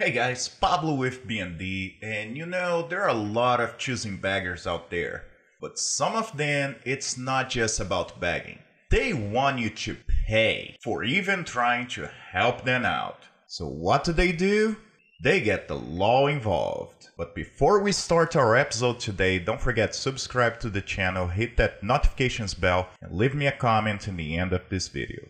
Hey guys, Pablo with BND, and you know, there are a lot of choosing beggars out there, but some of them, it's not just about bagging. They want you to pay for even trying to help them out. So what do they do? They get the law involved. But before we start our episode today, don't forget subscribe to the channel, hit that notifications bell, and leave me a comment in the end of this video.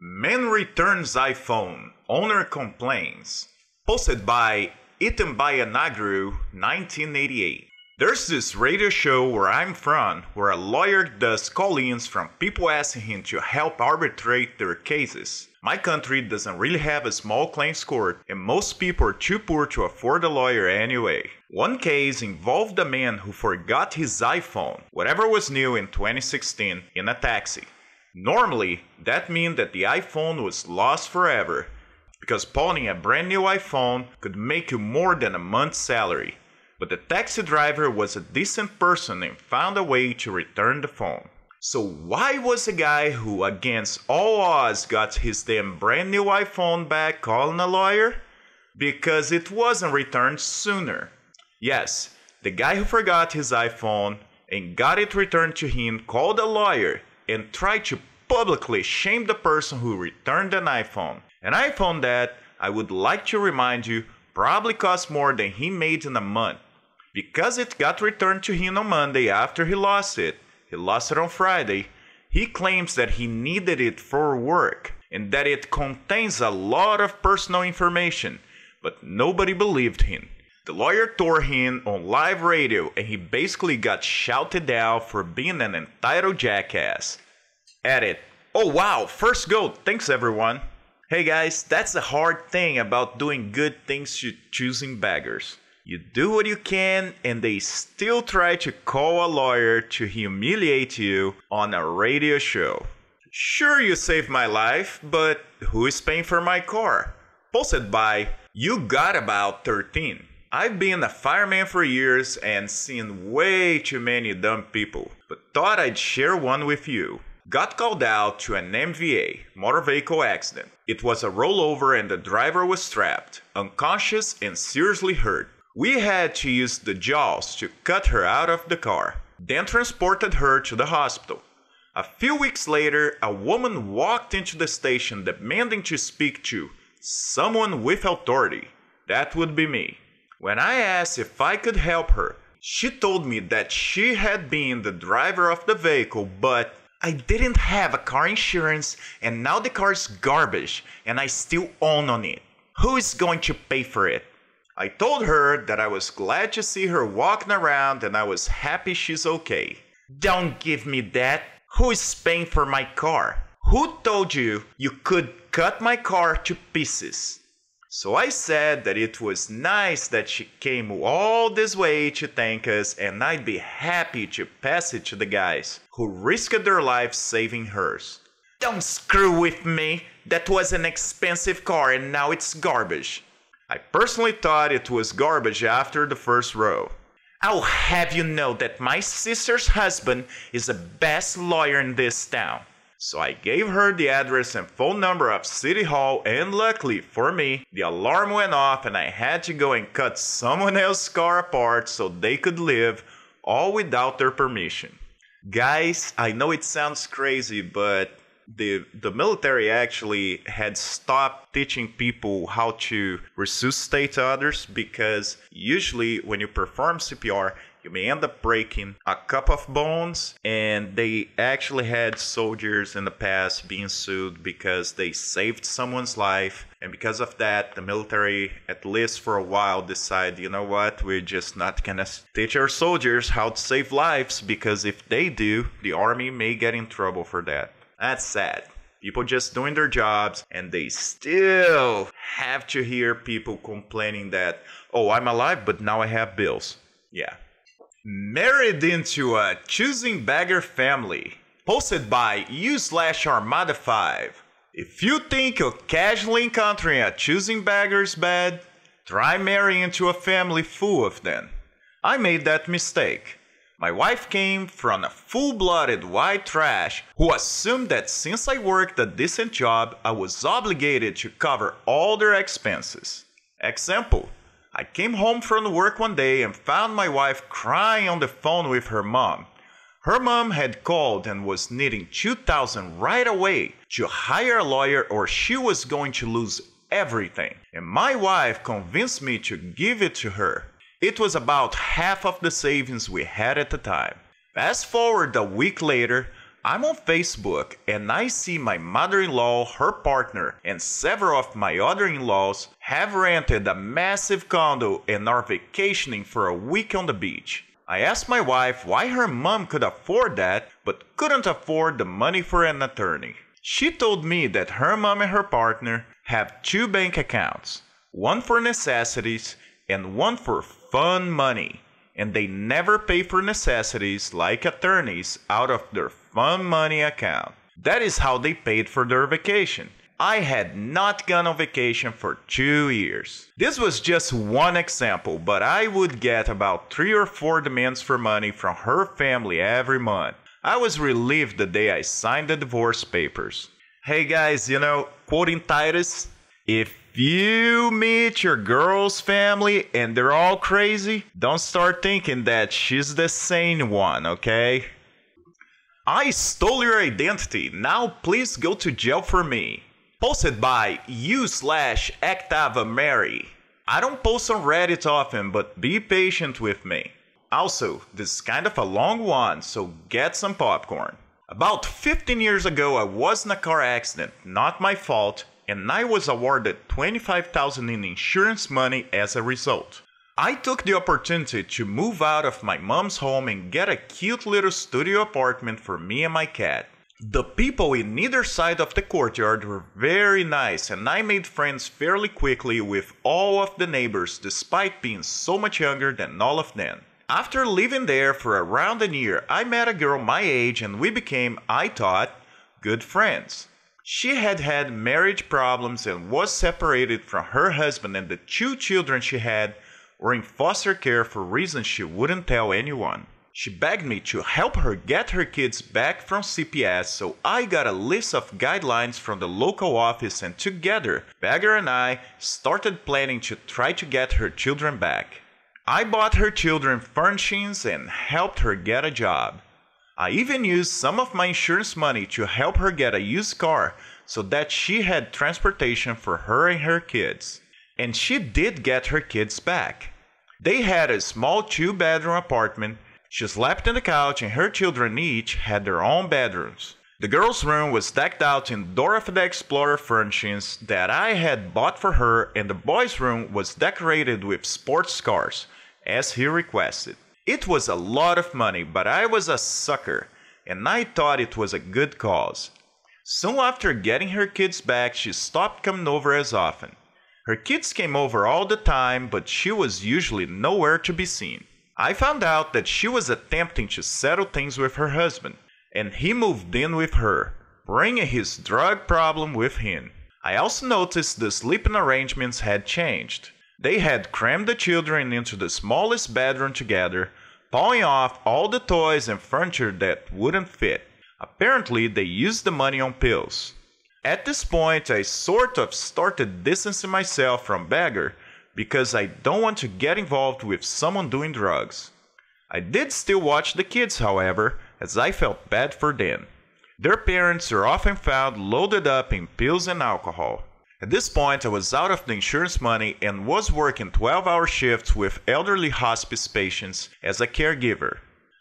Man returns iPhone, owner complains. Posted by Itambaya Nagru, 1988. There's this radio show where I'm from where a lawyer does call ins from people asking him to help arbitrate their cases. My country doesn't really have a small claims court, and most people are too poor to afford a lawyer anyway. One case involved a man who forgot his iPhone, whatever was new in 2016, in a taxi. Normally, that means that the iPhone was lost forever, because pawning a brand new iPhone could make you more than a month's salary. But the taxi driver was a decent person and found a way to return the phone. So why was a guy who against all odds got his damn brand new iPhone back calling a lawyer? Because it wasn't returned sooner. Yes, the guy who forgot his iPhone and got it returned to him called a lawyer and tried to publicly shame the person who returned an iPhone. An iPhone that, I would like to remind you, probably cost more than he made in a month. Because it got returned to him on Monday after he lost it, he lost it on Friday, he claims that he needed it for work and that it contains a lot of personal information, but nobody believed him. The lawyer tore him on live radio and he basically got shouted out for being an entitled jackass. Edit. Oh wow, first gold, thanks everyone. Hey guys, that's the hard thing about doing good things to choosing beggars. You do what you can, and they still try to call a lawyer to humiliate you on a radio show. Sure, you saved my life, but who is paying for my car? Posted by You Got About 13. I've been a fireman for years and seen way too many dumb people, but thought I'd share one with you. Got called out to an MVA, motor vehicle accident. It was a rollover and the driver was trapped, unconscious and seriously hurt. We had to use the jaws to cut her out of the car, then transported her to the hospital. A few weeks later, a woman walked into the station demanding to speak to someone with authority. That would be me. When I asked if I could help her, she told me that she had been the driver of the vehicle, but I didn't have a car insurance and now the car is garbage and I still own on it. Who is going to pay for it? I told her that I was glad to see her walking around and I was happy she's okay. Don't give me that. Who is paying for my car? Who told you you could cut my car to pieces? So I said that it was nice that she came all this way to thank us and I'd be happy to pass it to the guys who risked their lives saving hers. Don't screw with me. That was an expensive car and now it's garbage. I personally thought it was garbage after the first row. I'll have you know that my sister's husband is the best lawyer in this town. So I gave her the address and phone number of City Hall, and luckily for me, the alarm went off and I had to go and cut someone else's car apart so they could live, all without their permission. Guys, I know it sounds crazy, but the the military actually had stopped teaching people how to resuscitate others because usually when you perform CPR you may end up breaking a cup of bones and they actually had soldiers in the past being sued because they saved someone's life and because of that the military at least for a while decided you know what we're just not gonna teach our soldiers how to save lives because if they do the army may get in trouble for that that's sad. People just doing their jobs and they still have to hear people complaining that, oh, I'm alive, but now I have bills. Yeah. Married into a choosing Beggar family. Posted by U slash Armada 5. If you think you're casually encountering a choosing Beggar's bed, try marrying into a family full of them. I made that mistake. My wife came from a full blooded white trash who assumed that since I worked a decent job, I was obligated to cover all their expenses. Example I came home from work one day and found my wife crying on the phone with her mom. Her mom had called and was needing 2000 right away to hire a lawyer or she was going to lose everything. And my wife convinced me to give it to her. It was about half of the savings we had at the time. Fast forward a week later, I'm on Facebook and I see my mother in law, her partner, and several of my other in laws have rented a massive condo and are vacationing for a week on the beach. I asked my wife why her mom could afford that but couldn't afford the money for an attorney. She told me that her mom and her partner have two bank accounts, one for necessities and one for fun money, and they never pay for necessities like attorneys out of their fun money account. That is how they paid for their vacation. I had not gone on vacation for two years. This was just one example, but I would get about three or four demands for money from her family every month. I was relieved the day I signed the divorce papers. Hey guys, you know, quoting Titus, if you meet your girl's family and they're all crazy, don't start thinking that she's the sane one, okay? I stole your identity, now please go to jail for me. Posted by u slash Actava Mary. I don't post on Reddit often, but be patient with me. Also, this is kind of a long one, so get some popcorn. About 15 years ago, I was in a car accident, not my fault, and I was awarded 25,000 in insurance money as a result. I took the opportunity to move out of my mom's home and get a cute little studio apartment for me and my cat. The people in either side of the courtyard were very nice, and I made friends fairly quickly with all of the neighbors despite being so much younger than all of them. After living there for around a year, I met a girl my age and we became, I thought, good friends. She had had marriage problems and was separated from her husband, and the two children she had were in foster care for reasons she wouldn't tell anyone. She begged me to help her get her kids back from CPS, so I got a list of guidelines from the local office, and together, Bagger and I started planning to try to get her children back. I bought her children furnishings and helped her get a job. I even used some of my insurance money to help her get a used car so that she had transportation for her and her kids. And she did get her kids back. They had a small two bedroom apartment she slept on the couch and her children each had their own bedrooms. The girl's room was decked out in Dora the Explorer furnishings that I had bought for her, and the boy's room was decorated with sports cars, as he requested. It was a lot of money, but I was a sucker, and I thought it was a good cause. Soon after getting her kids back, she stopped coming over as often. Her kids came over all the time, but she was usually nowhere to be seen. I found out that she was attempting to settle things with her husband, and he moved in with her, bringing his drug problem with him. I also noticed the sleeping arrangements had changed. They had crammed the children into the smallest bedroom together, pulling off all the toys and furniture that wouldn't fit. Apparently, they used the money on pills. At this point, I sort of started distancing myself from Bagger because I don't want to get involved with someone doing drugs. I did still watch the kids, however, as I felt bad for them. Their parents are often found loaded up in pills and alcohol. At this point, I was out of the insurance money and was working 12 hour shifts with elderly hospice patients as a caregiver.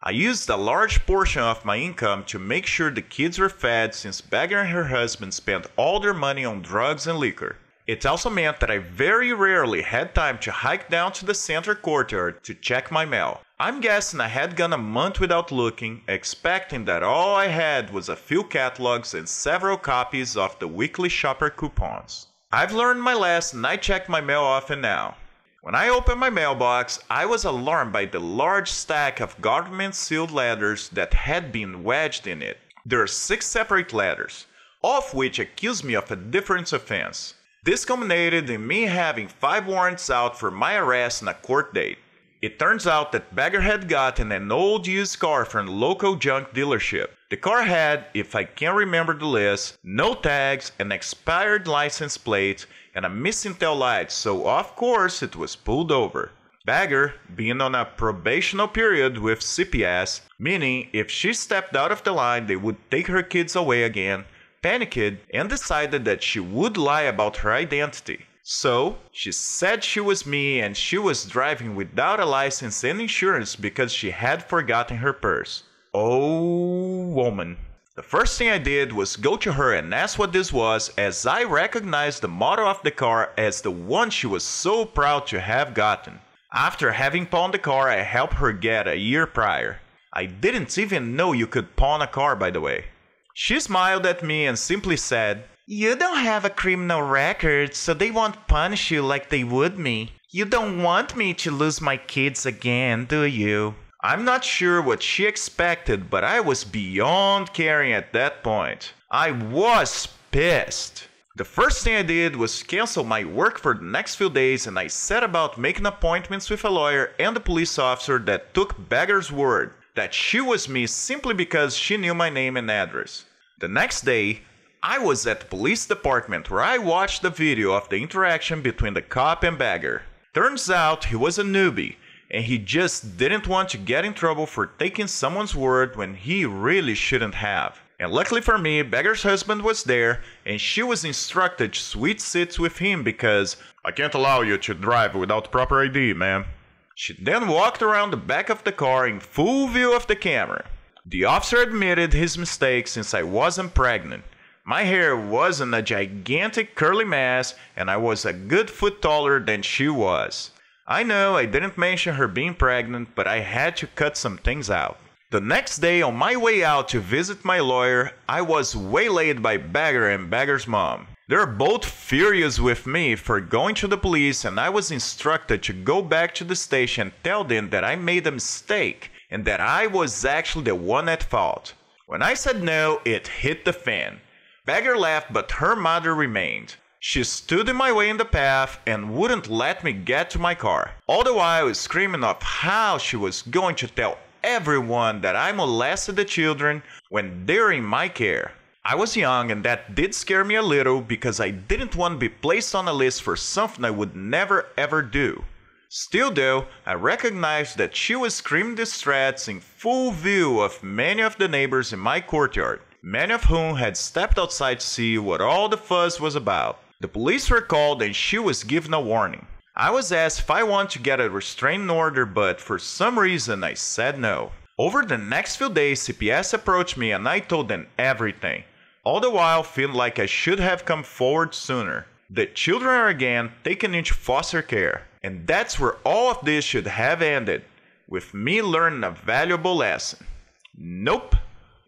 I used a large portion of my income to make sure the kids were fed since Bagger and her husband spent all their money on drugs and liquor. It also meant that I very rarely had time to hike down to the center courtyard to check my mail. I'm guessing I had gone a month without looking, expecting that all I had was a few catalogs and several copies of the weekly shopper coupons. I've learned my lesson and I check my mail often now. When I opened my mailbox, I was alarmed by the large stack of government sealed letters that had been wedged in it. There are six separate letters, all of which accuse me of a different offense. This culminated in me having five warrants out for my arrest and a court date. It turns out that Bagger had gotten an old used car from a local junk dealership. The car had, if I can remember the list, no tags, an expired license plate, and a missing tail light, so of course it was pulled over. Bagger being on a probational period with CPS, meaning if she stepped out of the line, they would take her kids away again, panicked and decided that she would lie about her identity. So, she said she was me and she was driving without a license and insurance because she had forgotten her purse. Oh, woman. The first thing I did was go to her and ask what this was, as I recognized the model of the car as the one she was so proud to have gotten. After having pawned the car I helped her get a year prior. I didn't even know you could pawn a car, by the way. She smiled at me and simply said, You don't have a criminal record, so they won't punish you like they would me. You don't want me to lose my kids again, do you? I'm not sure what she expected, but I was beyond caring at that point. I was pissed. The first thing I did was cancel my work for the next few days and I set about making appointments with a lawyer and a police officer that took beggar's word that she was me simply because she knew my name and address. The next day, I was at the police department where I watched the video of the interaction between the cop and beggar. Turns out he was a newbie and he just didn't want to get in trouble for taking someone's word when he really shouldn't have. And luckily for me, Beggar's husband was there, and she was instructed to switch seats with him because I can't allow you to drive without proper ID, ma'am. She then walked around the back of the car in full view of the camera. The officer admitted his mistake since I wasn't pregnant. My hair wasn't a gigantic curly mass, and I was a good foot taller than she was. I know I didn't mention her being pregnant, but I had to cut some things out. The next day, on my way out to visit my lawyer, I was waylaid by Bagger and Bagger's mom. They're both furious with me for going to the police, and I was instructed to go back to the station and tell them that I made a mistake and that I was actually the one at fault. When I said no, it hit the fan. Bagger left, but her mother remained. She stood in my way in the path and wouldn't let me get to my car, all the while screaming of how she was going to tell everyone that I molested the children when they're in my care. I was young and that did scare me a little because I didn't want to be placed on a list for something I would never ever do. Still though, I recognized that she was screaming these threats in full view of many of the neighbors in my courtyard, many of whom had stepped outside to see what all the fuss was about. The police were called and she was given a warning. I was asked if I want to get a restraining order, but for some reason I said no. Over the next few days, CPS approached me and I told them everything, all the while feeling like I should have come forward sooner. The children are again taken into foster care, and that's where all of this should have ended, with me learning a valuable lesson. Nope.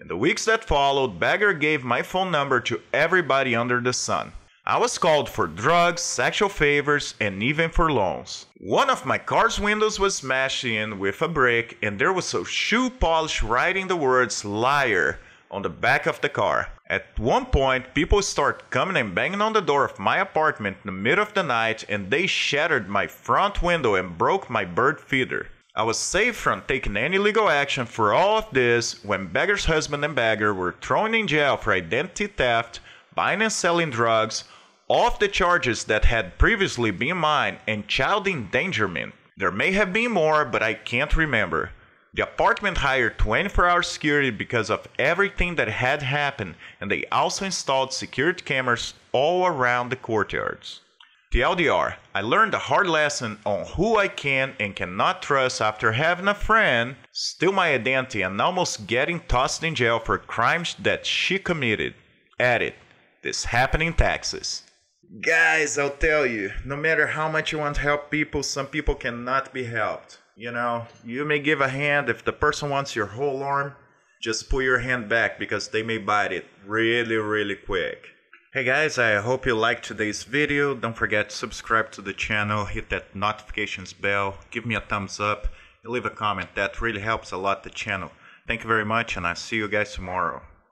In the weeks that followed, Bagger gave my phone number to everybody under the sun. I was called for drugs, sexual favors, and even for loans. One of my car's windows was smashed in with a brick, and there was a shoe polish writing the words liar on the back of the car. At one point, people started coming and banging on the door of my apartment in the middle of the night, and they shattered my front window and broke my bird feeder. I was safe from taking any legal action for all of this when Beggar's husband and Beggar were thrown in jail for identity theft, buying and selling drugs, of the charges that had previously been mine and child endangerment. There may have been more, but I can't remember. The apartment hired 24 hour security because of everything that had happened, and they also installed security cameras all around the courtyards. TLDR, I learned a hard lesson on who I can and cannot trust after having a friend steal my identity and almost getting tossed in jail for crimes that she committed. Edit. This happened in Texas. Guys, I'll tell you, no matter how much you want to help people, some people cannot be helped. You know, you may give a hand if the person wants your whole arm, just pull your hand back because they may bite it really, really quick. Hey guys, I hope you liked today's video. Don't forget to subscribe to the channel, hit that notifications bell, give me a thumbs up, and leave a comment. That really helps a lot the channel. Thank you very much, and I'll see you guys tomorrow.